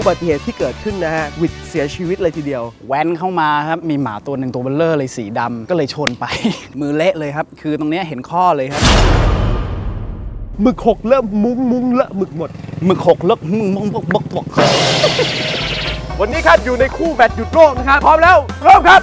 อุบัติเหตุที่เกิดขึ้นนะฮะวิดเสียชีวิตเลยทีเดียว แว้นเข้ามาครับมีหมาตัวหนึ่งตัวเบลเลอร์เลยสีดำก็เลยชนไป มือเละเลยครับ คือตรงเนี้ยเห็นข้อเลยครับหมึกหกเริ่มมุ้งมุ้งเละหมึกหมดมึกหกเลิกมึงมึงบกบกบก วันนี้ครับอยู่ในคู่แบตหยุดโลกนะครับ พร้อมแล้วเริ่มครับ